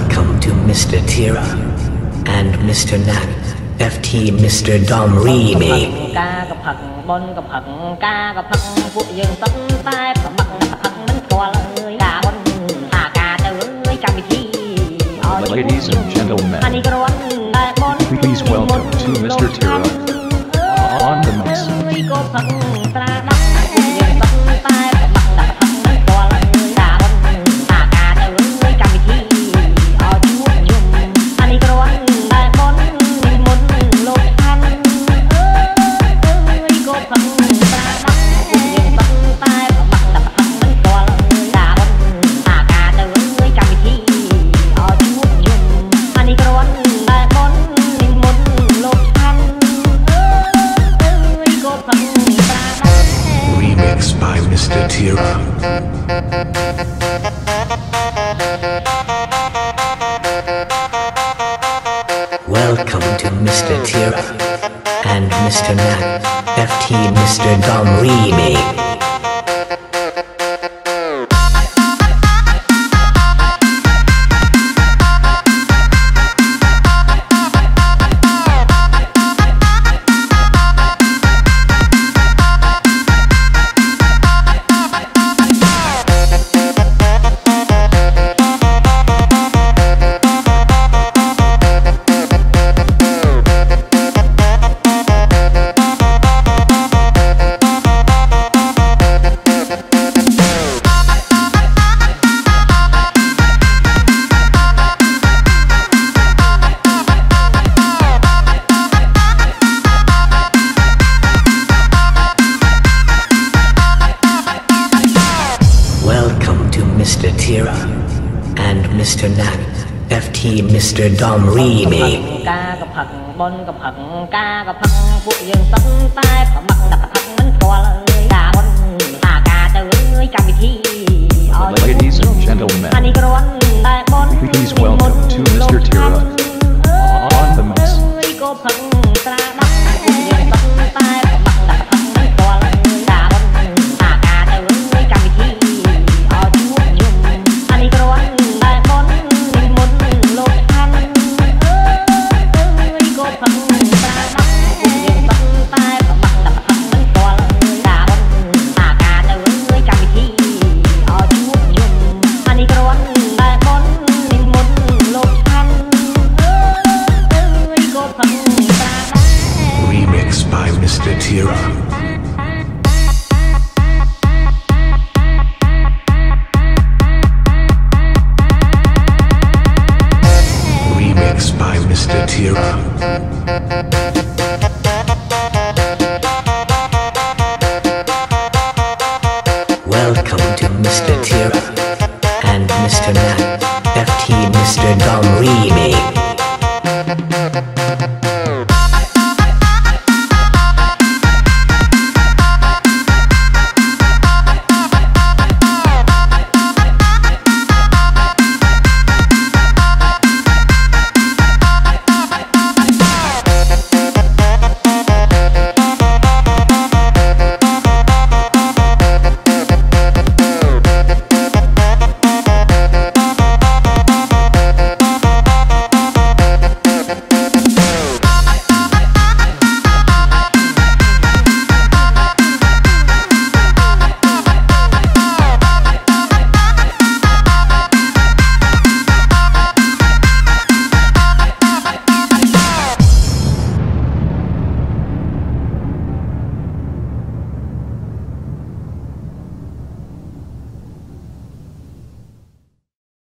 Welcome to Mr. Theara and Mr. Nak, FT Mr. Dom Remake. Ladies and gentlemen, please welcome to Mr. Theara Mr. Matt, FT Mr. Dumb Remake. Zira, and Mr. Nak, FT Mr. Dom Remy. Ladies and gentlemen, please welcome to Mr. Theara on the mix. Mr. Tiran. Welcome to Mr. Theara and Mr. Matt, FT Mr. Dom.